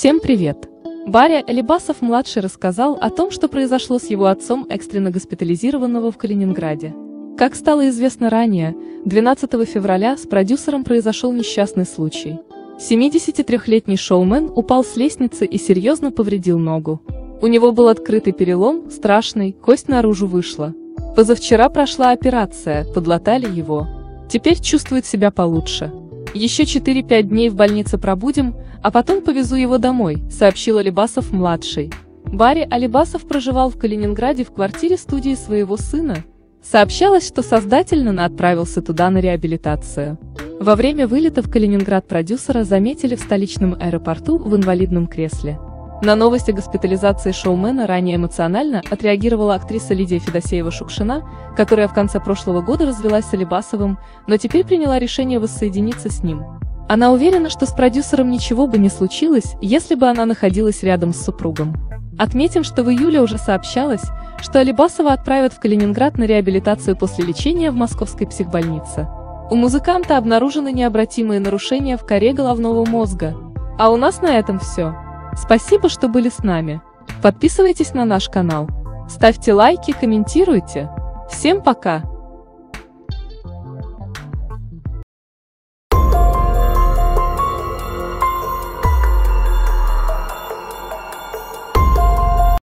Всем привет! Баря Алибасов-младший рассказал о том, что произошло с его отцом, экстренно госпитализированного в Калининграде. Как стало известно ранее, 12 февраля с продюсером произошел несчастный случай. 73-летний шоумен упал с лестницы и серьезно повредил ногу. У него был открытый перелом, страшный, кость наружу вышла. Позавчера прошла операция, подлатали его. Теперь чувствует себя получше. Еще 4-5 дней в больнице пробудем, а потом повезу его домой, сообщил Алибасов-младший. Барри Алибасов проживал в Калининграде в квартире студии своего сына. Сообщалось, что создательно отправился туда на реабилитацию. Во время вылета в Калининград продюсера заметили в столичном аэропорту в инвалидном кресле. На новости госпитализации шоумена ранее эмоционально отреагировала актриса Лидия Федосеева-Шукшина, которая в конце прошлого года развелась с Алибасовым, но теперь приняла решение воссоединиться с ним. Она уверена, что с продюсером ничего бы не случилось, если бы она находилась рядом с супругом. Отметим, что в июле уже сообщалось, что Алибасова отправят в Калининград на реабилитацию после лечения в московской психбольнице. У музыканта обнаружены необратимые нарушения в коре головного мозга. А у нас на этом все. Спасибо, что были с нами. Подписывайтесь на наш канал. Ставьте лайки, комментируйте. Всем пока!